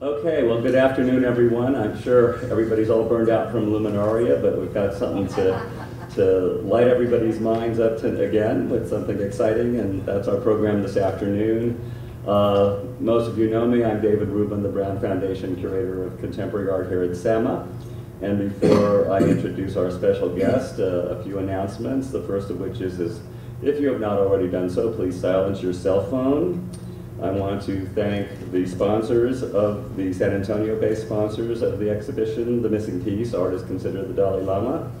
Okay, well, good afternoon, everyone. I'm sure everybody's all burned out from Luminaria, but we've got something to, to light everybody's minds up to, again with something exciting, and that's our program this afternoon. Uh, most of you know me. I'm David Rubin, the Brown Foundation Curator of Contemporary Art here at SAMA. And before I introduce our special guest, uh, a few announcements. The first of which is, is if you have not already done so, please silence your cell phone. I want to thank the sponsors of the San Antonio-based sponsors of the exhibition, The Missing Piece, Artists Consider the Dalai Lama,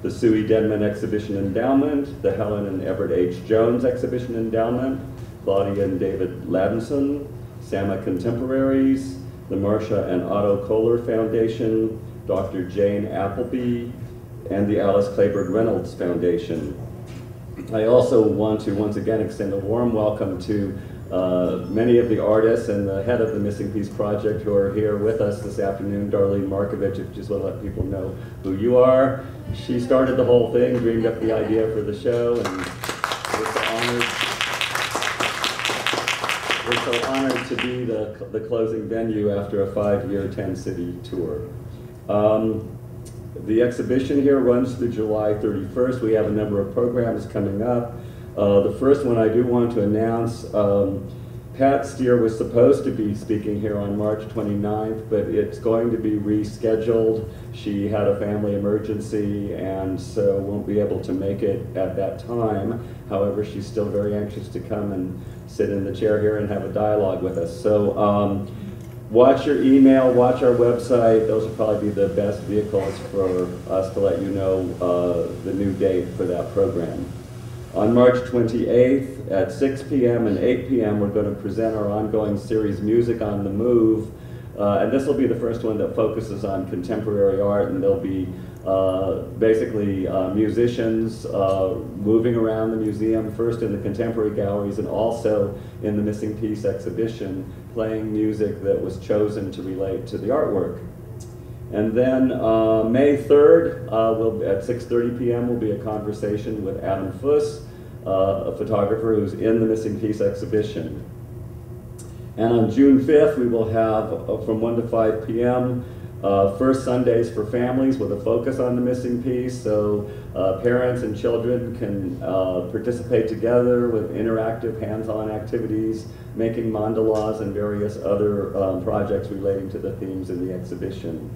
the Sui Denman Exhibition Endowment, the Helen and Everett H. Jones Exhibition Endowment, Claudia and David Ladinson, SAMA Contemporaries, the Marcia and Otto Koehler Foundation, Dr. Jane Appleby, and the Alice Clayburgh Reynolds Foundation. I also want to once again extend a warm welcome to uh, many of the artists and the head of the Missing Piece Project who are here with us this afternoon, Darlene Markovich, if you just want to let people know who you are. She started the whole thing, dreamed up the idea for the show, and we're so honored. We're so honored to be the, the closing venue after a five-year 10-city tour. Um, the exhibition here runs through July 31st. We have a number of programs coming up. Uh, the first one I do want to announce, um, Pat Steir was supposed to be speaking here on March 29th, but it's going to be rescheduled. She had a family emergency and so won't be able to make it at that time. However, she's still very anxious to come and sit in the chair here and have a dialogue with us. So um, watch your email, watch our website. Those will probably be the best vehicles for us to let you know uh, the new date for that program. On March 28th at 6 p.m. and 8 p.m., we're going to present our ongoing series, Music on the Move. Uh, and this will be the first one that focuses on contemporary art, and there'll be uh, basically uh, musicians uh, moving around the museum, first in the contemporary galleries and also in the Missing Piece exhibition, playing music that was chosen to relate to the artwork. And then uh, May 3rd, uh, we'll, at 6.30 p.m. will be a conversation with Adam Fuss, a photographer who's in the Missing Piece exhibition. And on June 5th, we will have uh, from 1 to 5 p.m. Uh, first Sundays for families with a focus on the missing piece, so uh, parents and children can uh, participate together with interactive hands-on activities, making mandalas and various other um, projects relating to the themes in the exhibition.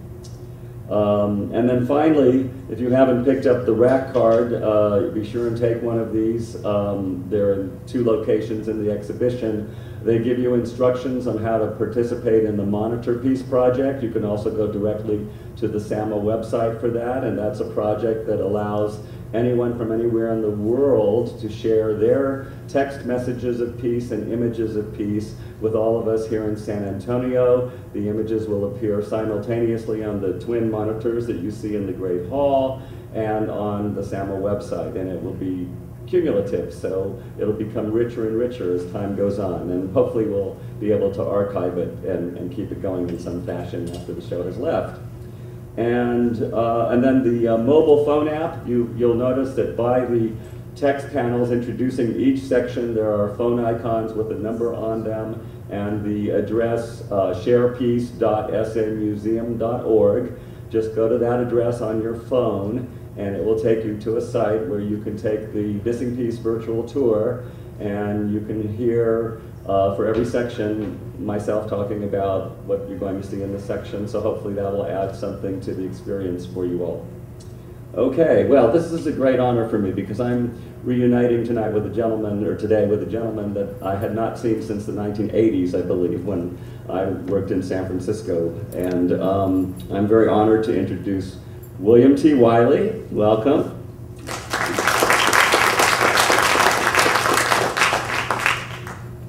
Um, and then finally, if you haven't picked up the rack card, uh, be sure and take one of these. Um, they're in two locations in the exhibition. They give you instructions on how to participate in the Monitor Piece project. You can also go directly to the SAMA website for that, and that's a project that allows anyone from anywhere in the world to share their text messages of peace and images of peace with all of us here in San Antonio. The images will appear simultaneously on the twin monitors that you see in the Great Hall and on the SAMA website, and it will be cumulative, so it'll become richer and richer as time goes on, and hopefully we'll be able to archive it and, and keep it going in some fashion after the show has left. And, uh, and then the uh, mobile phone app, you, you'll notice that by the text panels introducing each section, there are phone icons with a number on them, and the address uh. Just go to that address on your phone, and it will take you to a site where you can take the Missing Piece virtual tour, and you can hear uh, for every section, myself talking about what you're going to see in this section, so hopefully that will add something to the experience for you all. Okay, well, this is a great honor for me because I'm reuniting tonight with a gentleman, or today with a gentleman that I had not seen since the 1980s, I believe, when I worked in San Francisco. And um, I'm very honored to introduce William T. Wiley. Welcome.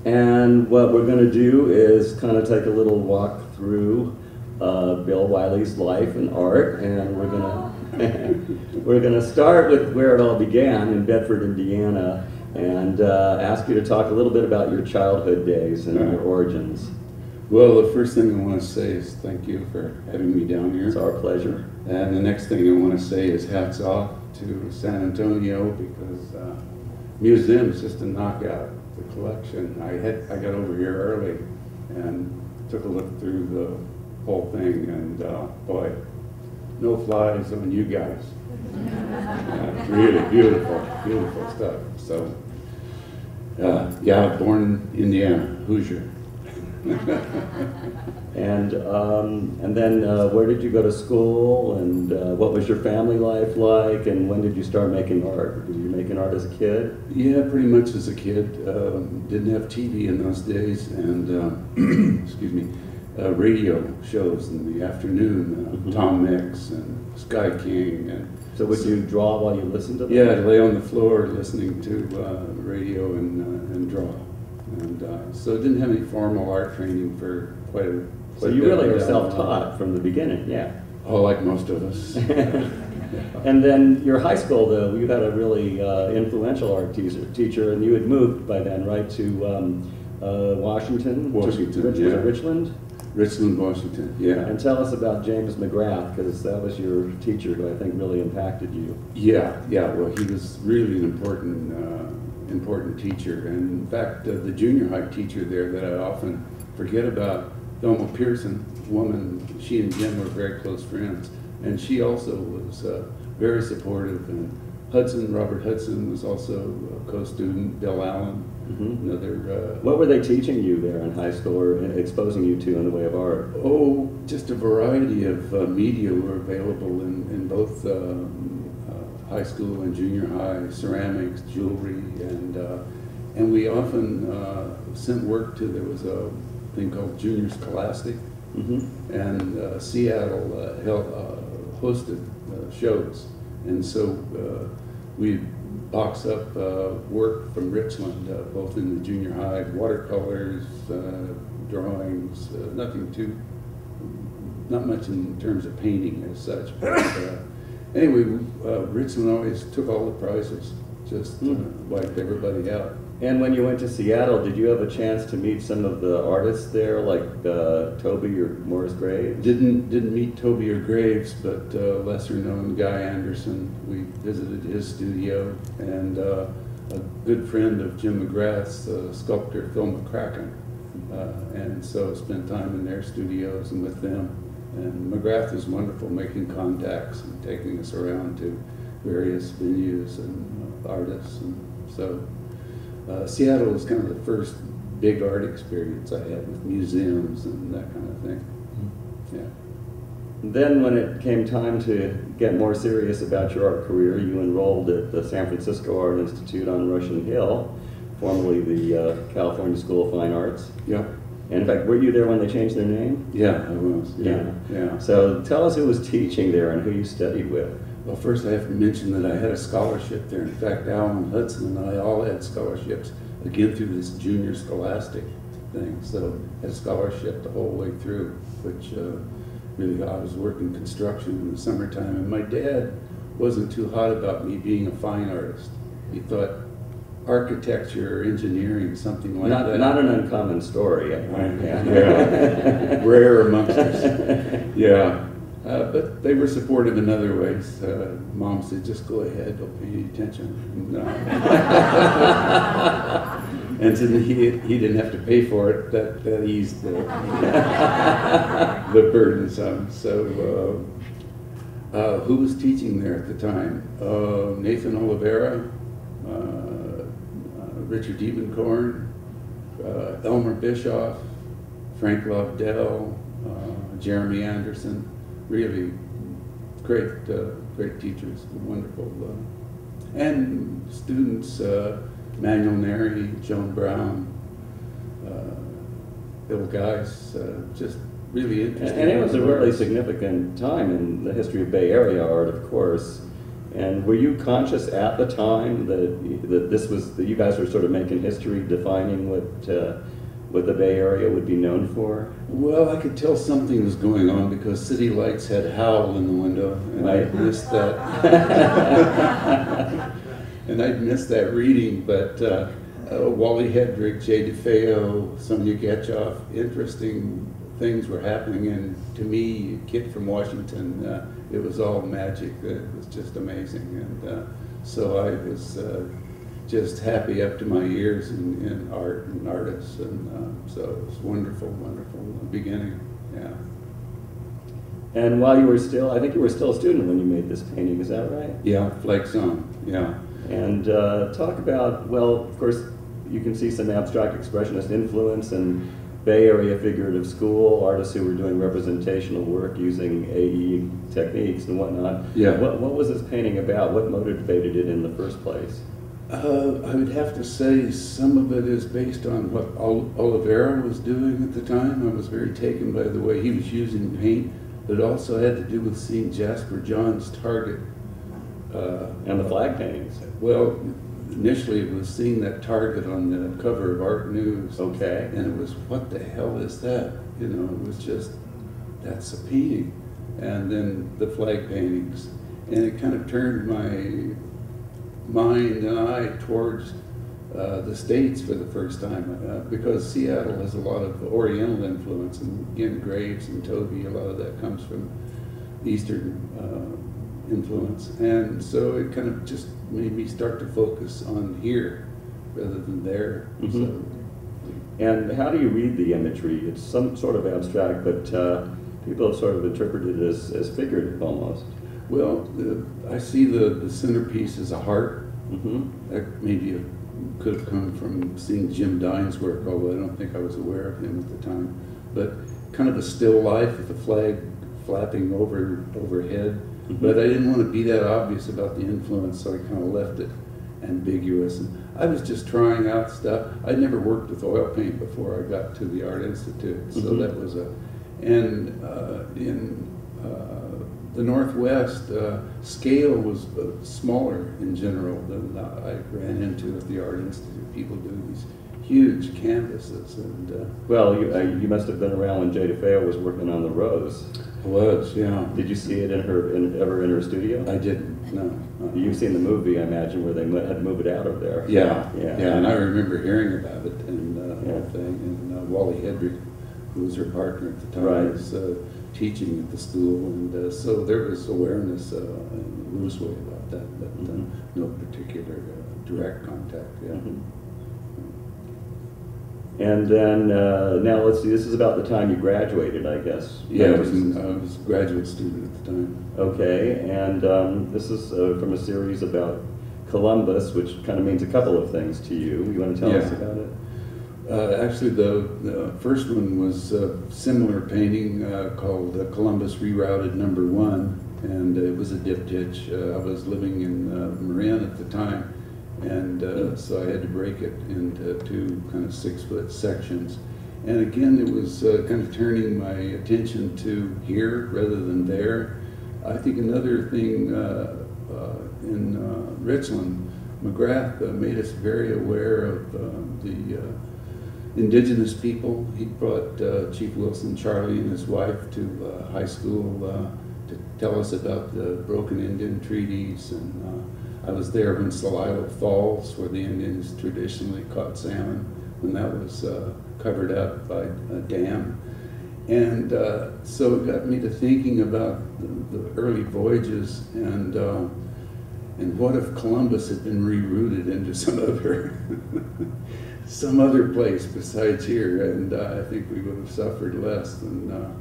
And what we're going to do is kind of take a little walk through uh, Bill Wiley's life and art, and we're going to we're going to start with where it all began in Bedford, Indiana, and uh, ask you to talk a little bit about your childhood days and your origins. Well, the first thing I want to say is thank you for having me down here. It's our pleasure. And the next thing I want to say is hats off to San Antonio because uh, museum's just a knockout. The collection. I had I got over here early and took a look through the whole thing, and uh, boy, no flies on you guys. Yeah, really beautiful, beautiful stuff. So, uh, yeah, born in Indiana, Hoosier. And, um, and then uh, where did you go to school and uh, what was your family life like and when did you start making art? Were you making art as a kid? Yeah, pretty much as a kid. Um, didn't have TV in those days, and uh, excuse me, uh, radio shows in the afternoon. Uh, Mhm. Tom Mix and Sky King, and So would you draw while you listened to them? yeah, I'd lay on the floor listening to uh, radio and uh, and draw. And uh, so didn't have any formal art training for quite a. So you really were self-taught from the beginning, yeah. Oh, like most of us. And then your high school, though, you had a really uh, influential art teacher, teacher, and you had moved by then, right, to um, uh, Washington? To Washington, Rich- was it yeah. Richland? Richland, Washington. Yeah. And tell us about James McGrath, because that was your teacher who I think really impacted you. Yeah, yeah. Well, he was really an important, uh, important teacher. And in fact, uh, the junior high teacher there that I often forget about, Thelma Pearson, woman, she and Jim were very close friends, and she also was uh, very supportive. And Hudson, Robert Hudson, was also a co-student. Bill Allan, Mhm. another. Uh, What were they teaching you there in high school or exposing you to in the way of art? Oh, just a variety of uh, media were available in, in both um, uh, high school and junior high, ceramics, jewelry, and, uh, and we often uh, sent work to, there was a thing called Junior Scholastic, hmm and uh, Seattle uh, held, uh, hosted uh, shows. And so uh, we box up uh, work from Richland, uh, both in the junior high, watercolors, uh, drawings, uh, nothing too, not much in terms of painting as such. But uh, anyway, uh, Richland always took all the prizes, just uh, Hmm. wiped everybody out. And when you went to Seattle, did you have a chance to meet some of the artists there, like uh, Tobey or Morris Graves? Didn't didn't meet Tobey or Graves, but uh, lesser known Guy Anderson. We visited his studio, and uh, a good friend of Jim McGrath's, sculptor Phil McCracken, uh, and so spent time in their studios and with them. And McGrath is wonderful, making contacts and taking us around to various venues and uh, artists, and so. Uh, Seattle was kind of the first big art experience I had with museums and that kind of thing. Yeah. Then, when it came time to get more serious about your art career, you enrolled at the San Francisco Art Institute on Russian Hill, formerly the uh, California School of Fine Arts. Yeah. And in fact, were you there when they changed their name? Yeah, I was. Yeah. Yeah. So tell us who was teaching there and who you studied with. Well, first I have to mention that I had a scholarship there. In fact, Alan Hudson and I all had scholarships, again through this junior scholastic thing. So I had a scholarship the whole way through, which uh, really I was working construction in the summertime. And my dad wasn't too hot about me being a fine artist. He thought architecture or engineering, something like Not, that. not an uncommon story. Find. Yeah. Rare amongst us. Yeah. Uh, but they were supportive in other ways. Uh, Mom said, just go ahead, don't pay any attention. And, uh, and so he, he didn't have to pay for it. That, that eased the, the burden some. So, uh, uh, who was teaching there at the time? Uh, Nathan Oliveira, Richard Diebenkorn, uh, Elmer Bischoff, Frank Lobdell, uh, Jeremy Anderson, really great, uh, great teachers, wonderful. Uh, and students, uh, Manuel Neri, Joan Brown, uh, Bill Geis, uh, just really interesting. and it was a really significant time in the history of Bay Area art, of course. And were you conscious at the time that, that this was, that you guys were sort of making history, defining what, what the Bay Area would be known for? Well, I could tell something was going on because City Lights had Howl in the window, and I missed that. and I'd missed that reading, but uh, uh, Wally Hedrick, Jay DeFeo, Sonia Gechtoff, interesting things were happening, and to me, a kid from Washington, uh, it was all magic. It was just amazing, and uh, so I was uh, just happy up to my ears in, in art and artists, and uh, so it was wonderful, wonderful beginning. Yeah. And while you were still, I think you were still a student when you made this painting, is that right? Yeah, flakes on. Yeah. And uh, talk about, well, of course, you can see some abstract expressionist influence and Bay Area figurative school, artists who were doing representational work using AE techniques and whatnot. Yeah. What, what was this painting about? What motivated it in the first place? Uh, I would have to say some of it is based on what Ol- Oliveira was doing at the time. I was very taken by the way he was using paint, but it also had to do with seeing Jasper Johns's target. Uh, And the flag paintings. well, initially it was seeing that target on the cover of Art News. Okay. And it was, what the hell is that? You know, it was just, that's a painting. And then the flag paintings. And it kind of turned my mind and eye towards uh, the States for the first time uh, because Seattle has a lot of Oriental influence. And again, Graves and Tobey, a lot of that comes from Eastern uh, influence. And so it kind of just made me start to focus on here rather than there. Mhm. So, And how do you read the imagery? It's some sort of abstract, but uh, people have sort of interpreted it as, as figurative almost. Well, the, I see the, the centerpiece as a heart. hmm That maybe it could have come from seeing Jim Dine's work, although I don't think I was aware of him at the time. But kind of a still life with the flag flapping over overhead. Mhm. But I didn't want to be that obvious about the influence, so I kind of left it ambiguous. And I was just trying out stuff. I'd never worked with oil paint before I got to the Art Institute, so Mhm. that was a. And uh, in uh, the Northwest, uh, scale was uh, smaller in general than I ran into at the Art Institute. People do these huge canvases, and uh, Well, you, uh, you must have been around when Jay DeFeo was working on the Rose. I was yeah. Did you see it in her, in, ever in her studio? I didn't no. uh, You've seen the movie, I imagine, where they had to move it out of there. Yeah, Yeah. yeah, and I remember hearing about it and uh, Yeah. thing. And uh, Wally Hedrick, who was her partner at the time, Right. was uh, teaching at the school, and uh, so there was awareness uh, in a loose way about that, but uh, Mhm. no particular uh, direct contact. Yeah. Mhm. And then, uh, now let's see, this is about the time you graduated, I guess. Yeah, I was, I was a graduate student at the time. Okay, and um, this is uh, from a series about Columbus, which kind of means a couple of things to you. You want to tell us about it? Uh, actually, the, the first one was a similar painting uh, called Columbus Rerouted Number One, and it was a diptych. Uh, I was living in uh, Marin at the time, and uh, so I had to break it into two kind of six foot sections. And again, it was uh, kind of turning my attention to here rather than there. I think another thing in Richland, McGrath made us very aware of uh, the indigenous people. He brought uh, Chief Wilson Charlie and his wife to uh, high school uh, to tell us about the Broken Indian treaties. And uh, I was there when Celilo Falls, where the Indians traditionally caught salmon, when that was uh, covered up by a dam. And uh, so it got me to thinking about the, the early voyages and and what if Columbus had been rerouted into some other some other place besides here? And uh, I think we would have suffered less than uh,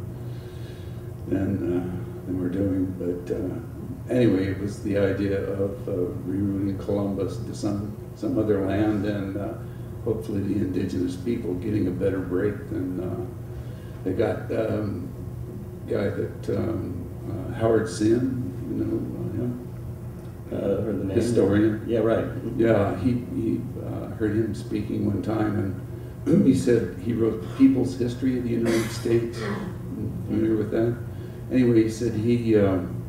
than uh, than we're doing. But uh, anyway, it was the idea of uh, rerouting Columbus to some some other land and uh, hopefully the indigenous people getting a better break than they got. Um, guy that um, Howard Zinn, you know. Uh, heard the name? Historian. Yeah, right. Yeah, he, he uh, heard him speaking one time, and he said he wrote People's History of the United States. Familiar with that? Anyway, he said he um,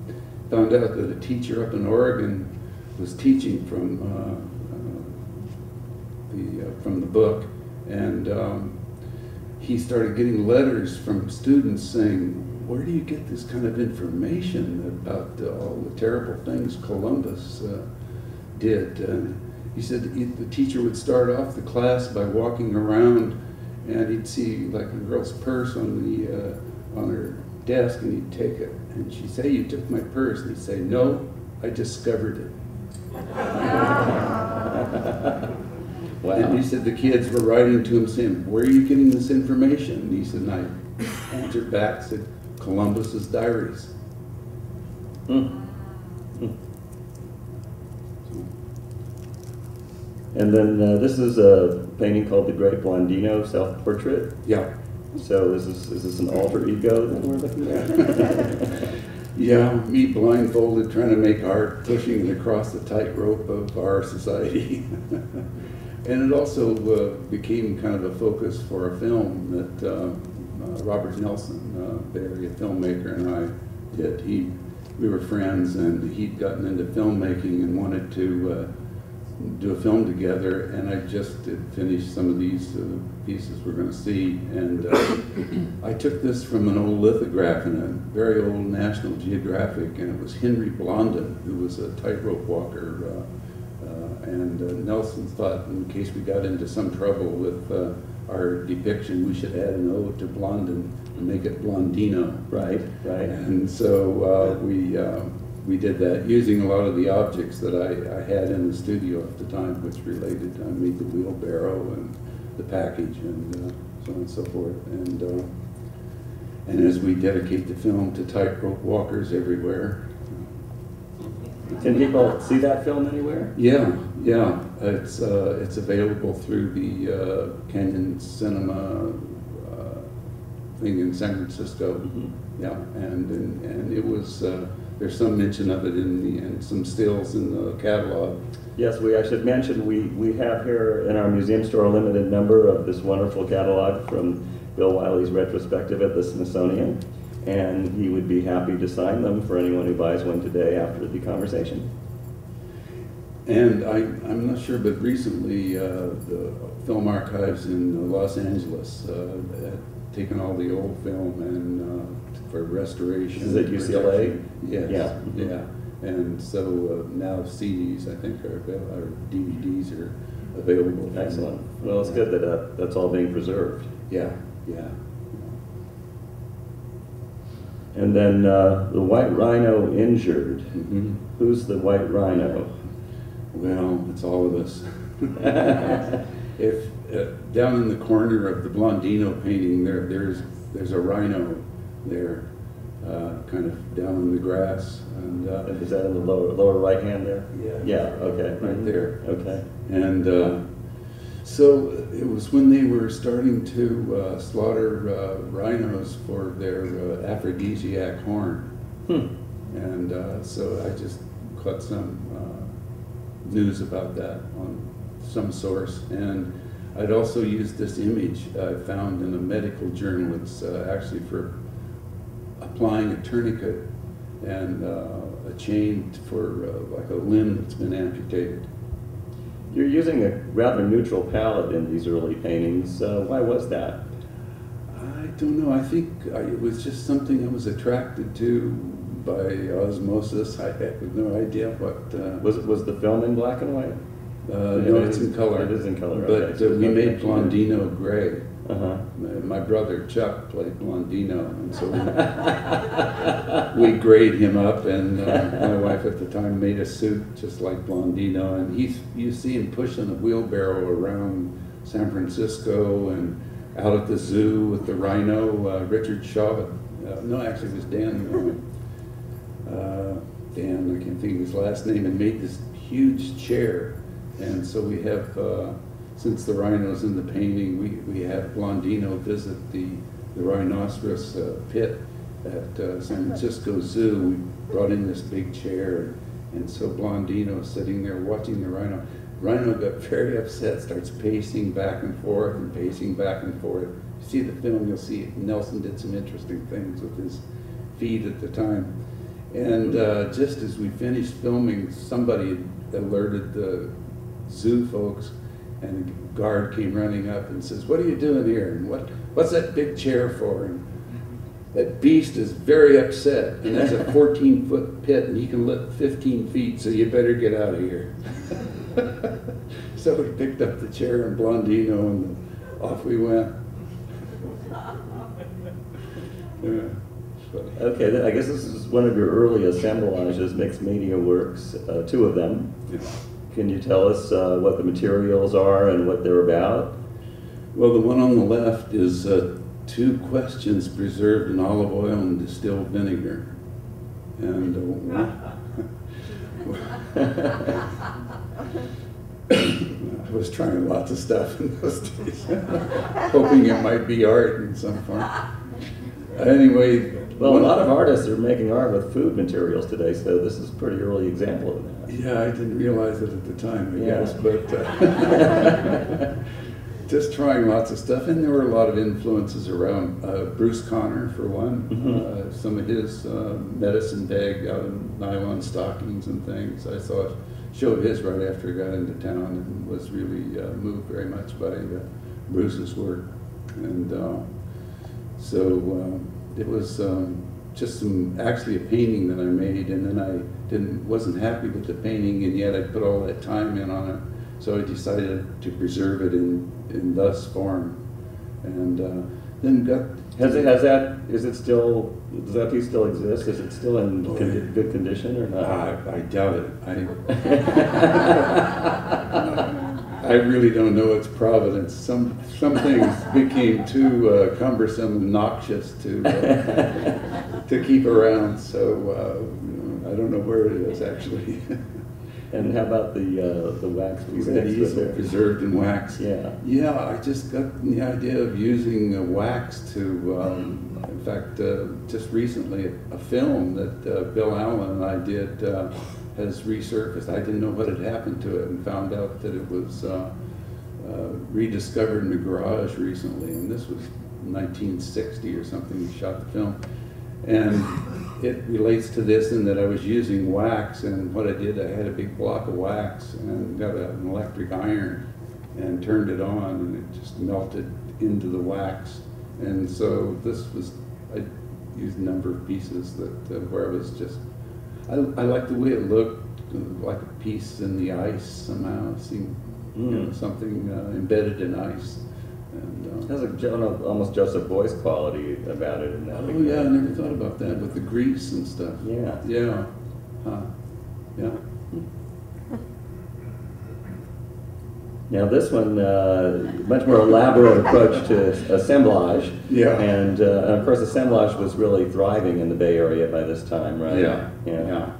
found out that a teacher up in Oregon was teaching from uh, uh, the uh, from the book, and um, he started getting letters from students saying, "Where do you get this kind of information about uh, all the terrible things Columbus uh, did?" And he said the teacher would start off the class by walking around, and he'd see like a girl's purse on the uh, on her desk, and he'd take it, and she'd say, "You took my purse," and he'd say, "No, I discovered it." And he said the kids were writing to him saying, where are you getting this information? And he said, and I answered back, said, Columbus's diaries. Hmm. And then uh, this is a painting called The Great Blondino Self-Portrait. Yeah, So is this, is this an alter ego that we're looking at? yeah, me blindfolded, trying to make art, pushing it across the tightrope of our society. And it also uh, became kind of a focus for a film that uh, uh, Robert Nelson, uh, Bay Area filmmaker, and I did. He, we were friends, and he'd gotten into filmmaking and wanted to uh, do a film together. And I just finished some of these uh, pieces we're going to see, and uh, I took this from an old lithograph in a very old National Geographic, and it was Henry Blondin, who was a tightrope walker. And Nelson thought, in case we got into some trouble with our depiction, we should add an O to Blondin and make it Blondino. Right, right. And so uh, we uh, we did that using a lot of the objects that I, I had in the studio at the time, which related. I made the wheelbarrow and the package and uh, so on and so forth. And uh, and as we dedicate the film to tightrope walkers everywhere, Can people see that film anywhere? Yeah, yeah, it's, uh, it's available through the, uh, Canyon Cinema, uh, thing in San Francisco. Mhm. Yeah, and, and, and it was, uh, there's some mention of it in the, and some stills in the catalog. Yes, we, I should mention, we, we have here in our museum store a limited number of this wonderful catalog from Bill Wiley's retrospective at the Smithsonian. And he would be happy to sign them for anyone who buys one today after the conversation. And I, I'm not sure, but recently, uh, the film archives in Los Angeles, uh, had taken all the old film and, uh, for restoration. Is it UCLA? Yes, Yeah. yeah. And so uh, now CDs, I think, are, avail- or DVDs are available. Excellent. Well, it's good that uh, that's all being preserved. Yeah, yeah. And then uh, the white rhino injured. Mhm. Who's the white rhino? Well, it's all of us. If, uh, down in the corner of the Blondino painting, there, there's, there's a rhino there, uh, kind of down in the grass, and, uh, Is that in the lower, lower right hand there? Yeah. Yeah, okay. Right there. Okay. And uh, so it was when they were starting to uh, slaughter uh, rhinos for their uh, aphrodisiac horn. Hmm. And uh, so I just caught some uh, news about that on some source. And I'd also used this image I found in a medical journal. It's uh, actually for applying a tourniquet and uh, a chain for uh, like a limb that's been amputated. You're using a rather neutral palette in these early paintings. Uh, why was that? I don't know. I think I, it was just something I was attracted to by osmosis. I have no idea what. Uh, Was it was the film in black and white? Uh, no, it's in color. it is in color, But okay, so we made there. Blondino gray. Uh huh. My my brother Chuck played Blondino, and so we, we grayed him up. And uh, my wife at the time made a suit just like Blondino. And he's you see him pushing a wheelbarrow around San Francisco and out at the zoo with the rhino. Uh, Richard Shaw, uh, no, actually it was Dan. Uh, Dan, I can't think of his last name, and made this huge chair. And so we have, uh, since the rhino's in the painting, we, we have Blondino visit the, the rhinoceros uh, pit at uh, San Francisco Zoo. We brought in this big chair, and so Blondino sitting there watching the rhino. Rhino got very upset, starts pacing back and forth and pacing back and forth. You see the film, you'll see Nelson did some interesting things with his feet at the time. And uh, just as we finished filming, somebody alerted the zoo folks, and the guard came running up and says, "What are you doing here? And what what's that big chair for?" And that beast is very upset, and that's a 14 foot pit, and he can lift 15 feet, so you better get out of here. so we picked up the chair and Blondino, and off we went. Yeah. Okay, th- I guess this is one of your early assemblages, mixed media works, uh, two of them. Yeah. Can you tell us uh, what the materials are and what they're about? Well, the one on the left is uh, two questions preserved in olive oil and distilled vinegar. And uh, I was trying lots of stuff in those days, hoping it might be art in some form. Anyway, Well, a lot of artists are making art with food materials today, so this is a pretty early example of that. Yeah, I didn't realize it at the time, I Yeah. guess, but uh, just trying lots of stuff. And there were a lot of influences around uh, Bruce Conner, for one. Mhm. Uh, some of his uh, medicine bag out in nylon stockings and things. I saw a show of his right after I got into town and was really uh, moved very much by uh, Bruce's work. And uh, so um, it was um, just some actually a painting that I made, and then I didn't wasn't happy with the painting, and yet I put all that time in on it. So I decided to preserve it in in thus form, and uh, then got Has it, has that, is it still, does that piece still exist? Is it still in Oh, good condition or I, not? I doubt it. I I really don't know its providence. Some some things became too uh, cumbersome and noxious to uh, to keep around. So uh, I don't know where it is actually. And how about the, uh, the wax Red easel preserved in wax. Yeah. Yeah, I just got the idea of using uh, wax to, um, in fact, uh, just recently, a film that uh, Bill Allan and I did uh, has resurfaced. I didn't know what had happened to it and found out that it was uh, uh, rediscovered in a garage recently. And this was 1960 or something, we shot the film. And it relates to this in that I was using wax, and what I did, I had a big block of wax and got an electric iron and turned it on, and it just melted into the wax. And so this was, I used a number of pieces that, uh, where I was just, I, I liked the way it looked, like a piece in the ice somehow, seemed, you know, Mm. something uh, embedded in ice. And, uh, It has a almost Joseph Beuys quality about it that. Oh, yeah, I never thought about that, with the grease and stuff. Yeah. Yeah, huh, Now this one, uh, much more elaborate approach to assemblage. Yeah. And, uh, and of course, assemblage was really thriving in the Bay Area by this time, right? Yeah, Yeah. yeah.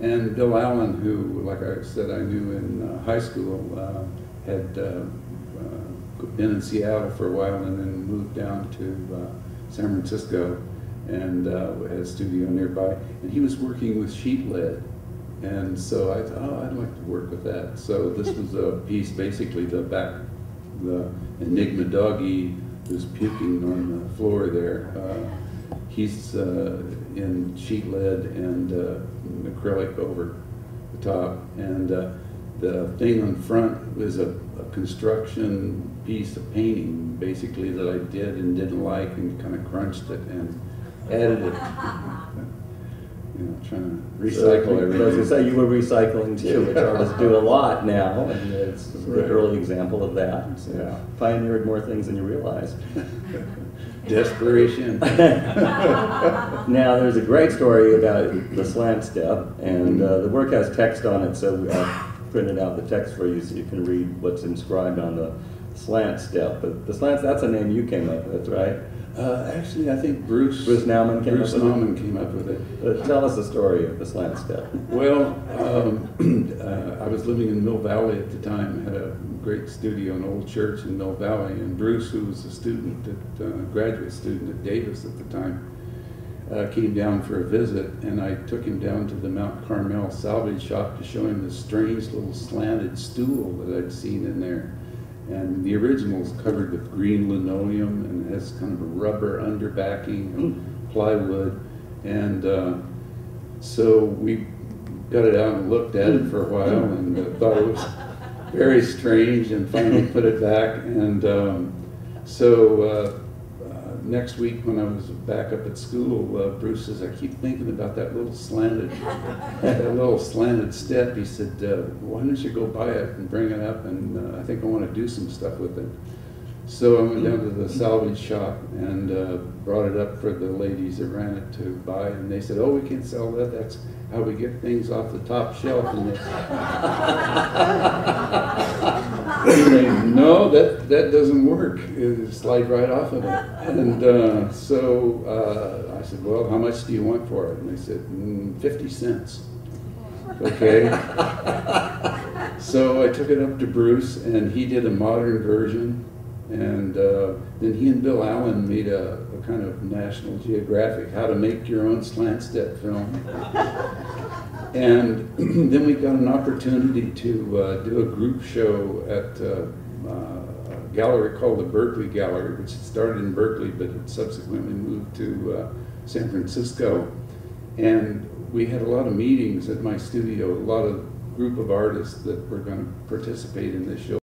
And Bill Allan, who, like I said, I knew in uh, high school, uh, had uh, uh, been in Seattle for a while and then moved down to uh, San Francisco and uh, had a studio nearby. And he was working with sheet lead. And so I thought, oh, I'd like to work with that. So this was a piece, basically the back, the Enigma doggy who's puking on the floor there. Uh, he's uh, in sheet lead and uh, acrylic over the top. And uh, the thing on front was a, a construction piece of painting, basically, that I did and didn't like and kind of crunched it and added it. You know, trying to recycle So, everything. As you say, you were recycling too, which artists do a lot now, and it's a Right. good early example of that. So Yeah. Pioneered more things than you realized. Desperation. Now, there's a great story about the slant step, and uh, the work has text on it, so I printed out the text for you so you can read what's inscribed on the slant step. But the slant, that's a name you came up with, right? Uh, actually, I think Bruce. Bruce Nauman came Bruce up with it? Nauman came up with it. Uh, Tell us the story of the slant step. Well, um, uh, I was living in Mill Valley at the time, had a great studio, an old church in Mill Valley, and Bruce, who was a student, at, uh, graduate student at Davis at the time, uh, came down for a visit, and I took him down to the Mount Carmel salvage shop to show him this strange little slanted stool that I'd seen in there. And the original is covered with green linoleum and has kind of a rubber underbacking and plywood. And uh, so we got it out and looked at it for a while and uh, thought it was very strange and finally put it back. And um, so uh, uh, next week when I was back up at school, uh, Bruce says, I keep thinking about that little slanted, that little slanted step. He said, uh, why don't you go buy it and bring it up? And uh, I think I want to do some stuff with it. So I went down to the salvage shop and uh, brought it up for the ladies that ran it to buy, and they said, "Oh, we can't sell that. That's how we get things off the top shelf and they, no, that, that doesn't work. It slide right off of it. And uh, so uh, I said, well, how much do you want for it? And they said, mm, 50 cents. Okay. so I took it up to Bruce and he did a modern version. And uh, then he and Bill Allan made a, a kind of National Geographic, how to make your own slant step film. And then we got an opportunity to uh, do a group show at uh, gallery called the Berkeley Gallery, which started in Berkeley, but subsequently moved to uh, San Francisco. And we had a lot of meetings at my studio, a lot of group of artists that were going to participate in this show.